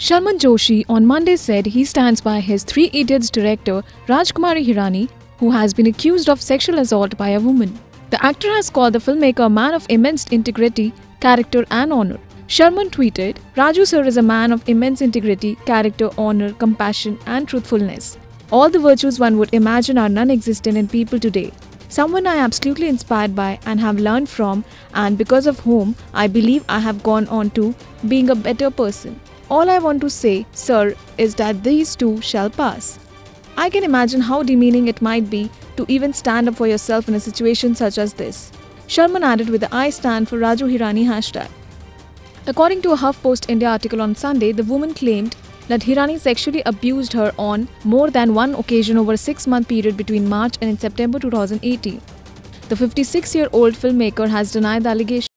Sharman Joshi on Monday said he stands by his Three Idiots director Rajkumar Hirani, who has been accused of sexual assault by a woman. The actor has called the filmmaker a man of immense integrity, character, and honor. Sharman tweeted, Raju sir is a man of immense integrity, character, honor, compassion, and truthfulness. All the virtues one would imagine are non existent in people today. Someone I am absolutely inspired by and have learned from, and because of whom I believe I have gone on to being a better person. All I want to say, sir, is that these too shall pass. I can imagine how demeaning it might be to even stand up for yourself in a situation such as this. Sharman added with the I stand for Raju Hirani hashtag. According to a HuffPost India article on Sunday, the woman claimed that Hirani sexually abused her on more than one occasion over a six month period between March and September 2018. The 56 year old filmmaker has denied the allegation.